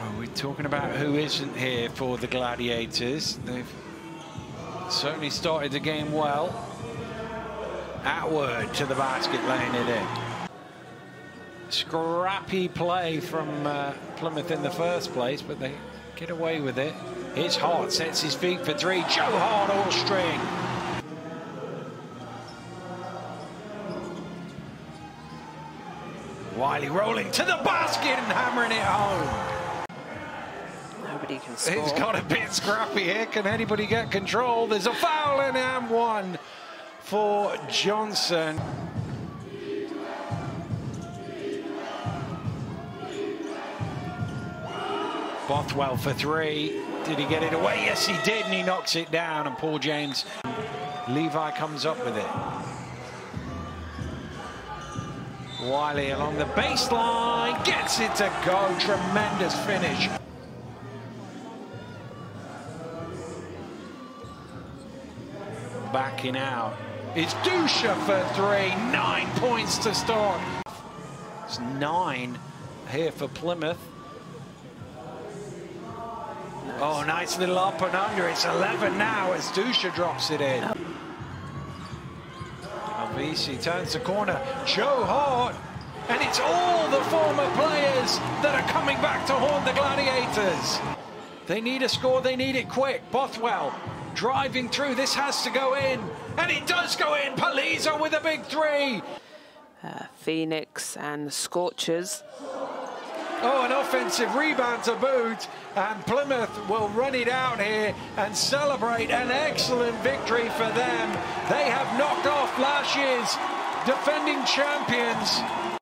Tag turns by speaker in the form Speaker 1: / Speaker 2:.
Speaker 1: Well, we're talking about who isn't here for the Gladiators. They've certainly started the game well. Atwood to the basket, laying it in. Scrappy play from uh, Plymouth in the first place, but they get away with it. It's Hart, sets his feet for three. Joe Hart all string. Wiley rolling to the basket and hammering it home.
Speaker 2: Nobody can score.
Speaker 1: It's got a bit scrappy here. Can anybody get control? There's a foul in and one for Johnson. Bothwell for three. Did he get it away? Yes, he did, and he knocks it down. And Paul James, Levi comes up with it. Wiley along the baseline, gets it to go. Tremendous finish. Backing out. It's Dusha for three. Nine points to start. It's nine here for Plymouth. Oh, nice little up and under. It's 11 now as Dusha drops it in. Alvisi turns the corner. Joe Hart. And it's all the former players that are coming back to haunt the Gladiators. They need a score. They need it quick. Bothwell driving through. This has to go in. And it does go in. Paliza with a big three.
Speaker 2: Uh, Phoenix and the Scorchers.
Speaker 1: Oh, an offensive rebound to boot. And Plymouth will run it out here and celebrate an excellent victory for them. They have knocked off last year's defending champions.